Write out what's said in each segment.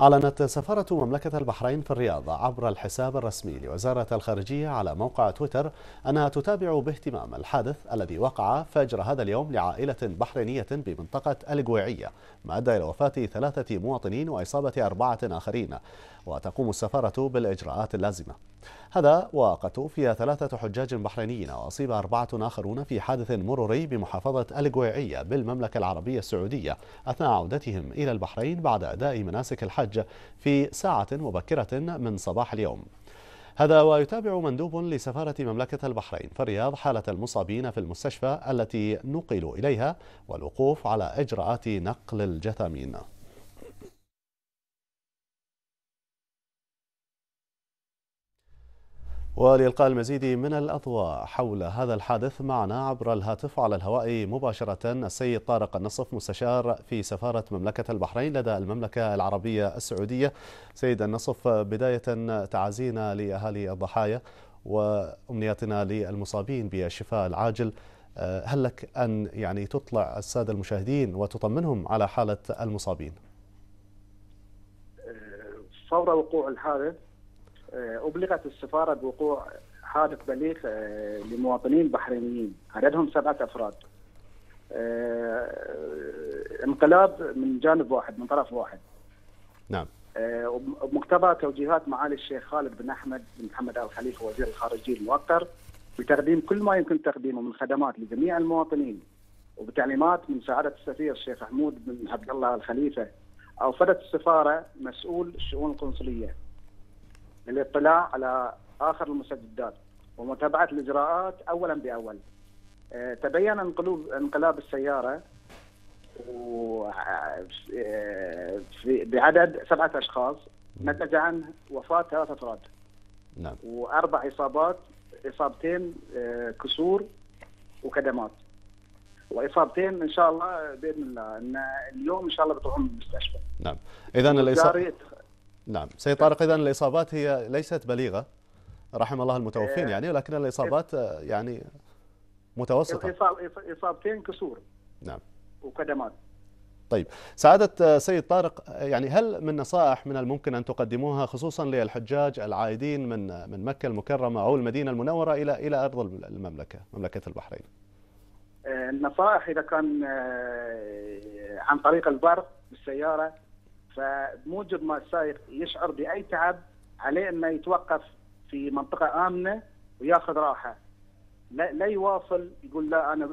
أعلنت سفارة مملكة البحرين في الرياض عبر الحساب الرسمي لوزارة الخارجية على موقع تويتر أنها تتابع باهتمام الحادث الذي وقع فجر هذا اليوم لعائلة بحرينية بمنطقة القويعية ما أدى إلى وفاة ثلاثة مواطنين وإصابة أربعة آخرين وتقوم السفارة بالإجراءات اللازمة. هذا وقد توفي ثلاثة حجاج بحرينيين وأصيب أربعة آخرون في حادث مروري بمحافظة القويعية بالمملكة العربية السعودية أثناء عودتهم إلى البحرين بعد أداء مناسك الحج في ساعة مبكرة من صباح اليوم. هذا ويتابع مندوب لسفارة مملكة البحرين في الرياض حالة المصابين في المستشفى التي نقلوا إليها والوقوف على إجراءات نقل الجثامين. ولإلقاء المزيد من الأضواء حول هذا الحادث معنا عبر الهاتف على الهواء مباشرة السيد طارق النصف مستشار في سفارة مملكة البحرين لدى المملكة العربية السعودية. سيد النصف بداية تعازينا لأهالي الضحايا وأمنياتنا للمصابين بالشفاء العاجل. هل لك أن يعني تطلع السادة المشاهدين وتطمنهم على حالة المصابين؟ فور وقوع الحادث أبلغت السفارة بوقوع حادث بليغ لمواطنين بحرينيين. عددهم سبعة أفراد. انقلاب من جانب واحد من طرف واحد. نعم. وبمقتضى توجيهات معالي الشيخ خالد بن أحمد بن محمد آل خليفة وزير الخارجية الموقر بتقديم كل ما يمكن تقديمه من خدمات لجميع المواطنين وبتعليمات من سعادة السفير الشيخ حمود بن عبد الله الخليفه أوفدت السفارة مسؤول الشؤون القنصلية. للاطلاع على آخر المستجدات ومتابعة الإجراءات اولا بأول. أه تبين انقلاب انقلاب السيارة بعدد سبعة أشخاص نتج عنه وفاة ثلاث أفراد. نعم. وأربع إصابات إصابتين كسور وكدمات. وإصابتين إن شاء الله بإذن الله إن اليوم إن شاء الله بتروحون المستشفى. نعم. اذا الاصابه نعم. سيد طارق اذا الإصابات هي ليست بليغة رحم الله المتوفين يعني ولكن الإصابات يعني متوسطة. إصابتين كسور. نعم. وكدمات. طيب سعادة سيد طارق يعني هل من نصائح من الممكن أن تقدموها خصوصا للحجاج العائدين من من مكة المكرمة أو المدينة المنورة إلى إلى أرض المملكة مملكة البحرين؟ النصائح إذا كان عن طريق البر بالسيارة فبموجب ما السائق يشعر بأي تعب عليه إنه يتوقف في منطقة آمنة وياخذ راحة. لا, لا يواصل يقول لا أنا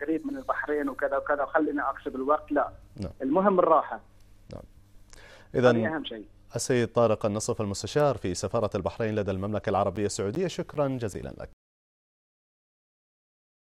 قريب من البحرين وكذا وكذا خليني اكسب الوقت لا. نعم. المهم الراحة. نعم. اذا أهم شيء. السيد طارق النصف المستشار في سفارة البحرين لدى المملكة العربية السعودية شكرا جزيلا لك.